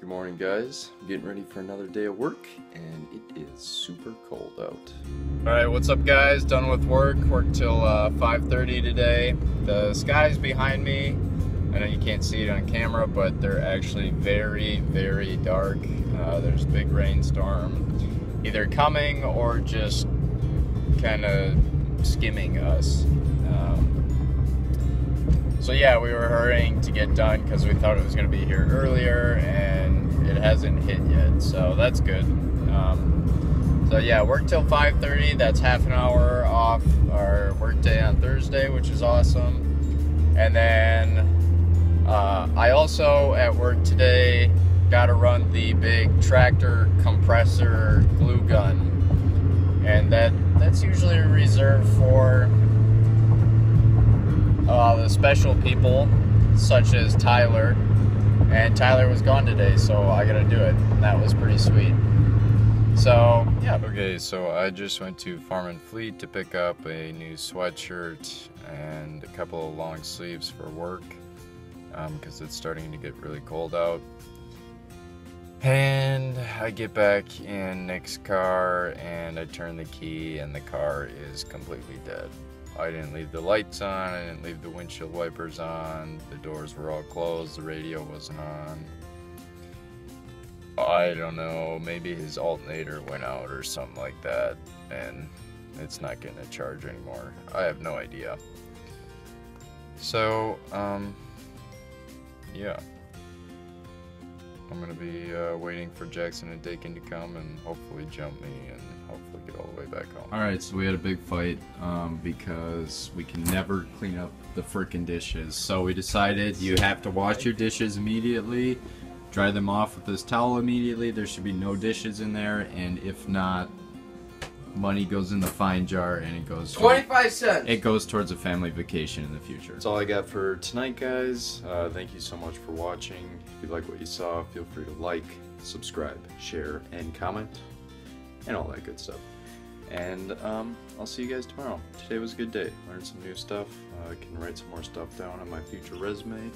Good morning, guys. I'm getting ready for another day of work, and it is super cold out. All right, what's up, guys? Done with work. Work till uh, 5:30 today. The sky's behind me. I know you can't see it on camera, but they're actually very, very dark. Uh, there's a big rainstorm, either coming or just kind of skimming us. Um, so yeah, we were hurrying to get done because we thought it was going to be here earlier, and hasn't hit yet. So that's good. Um, so yeah, work till 5:30. That's half an hour off our work day on Thursday, which is awesome. And then uh, I also at work today got to run the big tractor compressor glue gun, and that that's usually reserved for uh, the special people, such as Tyler. And Tyler was gone today, so I gotta do it. And that was pretty sweet. So, yeah. Okay, so I just went to Farm and Fleet to pick up a new sweatshirt and a couple of long sleeves for work because um, it's starting to get really cold out. And I get back in Nick's car and I turn the key, and the car is completely dead. I didn't leave the lights on, I didn't leave the windshield wipers on, the doors were all closed, the radio wasn't on. I don't know, maybe his alternator went out or something like that, and it's not getting a charge anymore. I have no idea. So, um, yeah. I'm gonna be uh, waiting for Jackson and Dakin to come and hopefully jump me and hopefully get all the way back home. Alright, so we had a big fight um, because we can never clean up the freaking dishes. So we decided you have to wash your dishes immediately, dry them off with this towel immediately. There should be no dishes in there, and if not, money goes in the fine jar and it goes 25 cents. It goes towards a family vacation in the future. That's all I got for tonight, guys. Uh, thank you so much for watching. If you like what you saw, feel free to like, subscribe, share, and comment, and all that good stuff. And um, I'll see you guys tomorrow. Today was a good day. Learned some new stuff. I uh, can write some more stuff down on my future resume.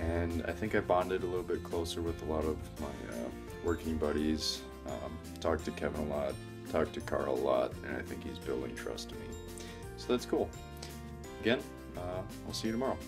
And I think I bonded a little bit closer with a lot of my uh, working buddies. Um, talked to Kevin a lot, talked to Carl a lot, and I think he's building trust in me. So that's cool. Again, uh, I'll see you tomorrow.